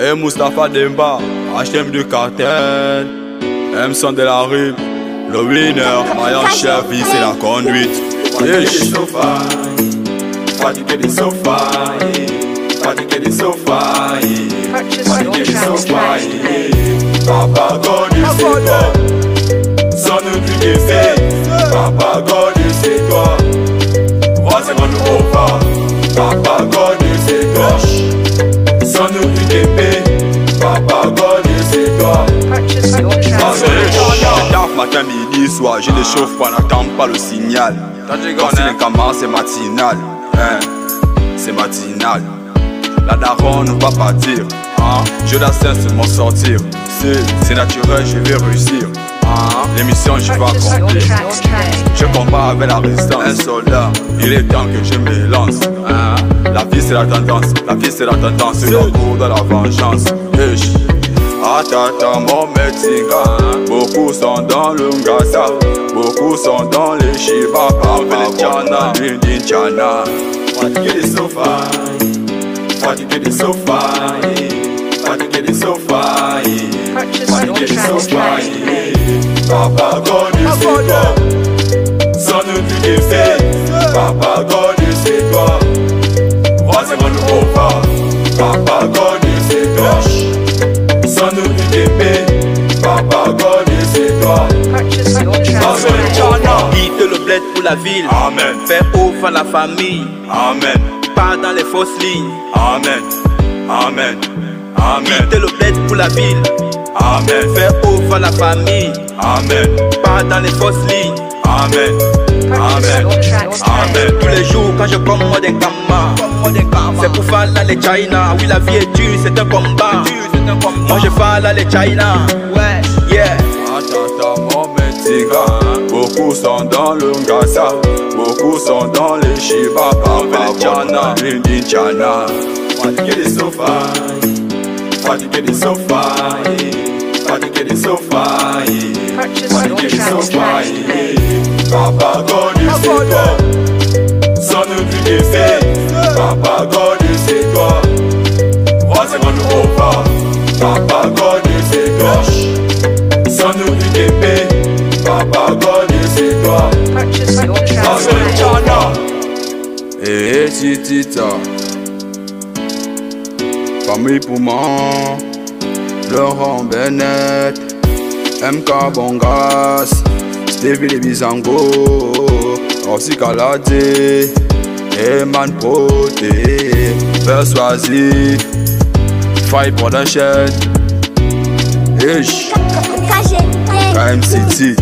Et Mustapha Demba, HM du cartel. M son de la rue, le winner, Mayan Chevy, c'est la conduite. Fatigué des sofas, fatigué des sofas, fatigué des sofas, Papa c'est Midi, soir, je ne chauffe pas, n'attends pas le signal. Quand c'est le camarade, c'est matinal. Hein, c'est matinal. La daronne ne va pas dire. Hein, je la cesse m'en sortir. C'est, naturel, je vais réussir. Hein, l'émission, je vais accomplir. Je combats avec la résistance. Un soldat, il est temps que je me lance. Hein, la vie, c'est la tendance. La vie, c'est la tendance. C'est le cours de la vengeance. Ish. Atata mon metinga Beaucoup sont dans le Ngasa Beaucoup sont dans les Shiba Papa. Chana Fatigué des sofas, fatigué des sofas, fatigué des sofas, fatigué des sofas. Papa God. Son nom du défait, Papa God, c'est toi. Voici mon nouveau pas, Papa God, la ville. Amen. Faire ouf à la famille. Amen. Pas dans les fausses lignes. Amen. Amen. Amen. Quitte le bled pour la ville. Amen. À la famille. Amen. Pas dans les fausses lignes. Amen. Amen. Amen. Tous les jours quand je commande un gamma C'est pour faire là les China. Oui la vie est dure c'est un combat. Moi je fais là les China. Ouais Beaucoup sont dans le Ngasa Beaucoup sont dans les Shiba Papa Fatigué des sofas, fatigué des sofas, fatigué des sofas, fatigué des sofas. Papa God, c'est toi. Son nom du défait, Papa God, Eh titita Famille Pouman Laurent Bennett. MK Bongas. Stevie Les Bizango Kalade Eman Prote Persuasif Fight Production Ish KM City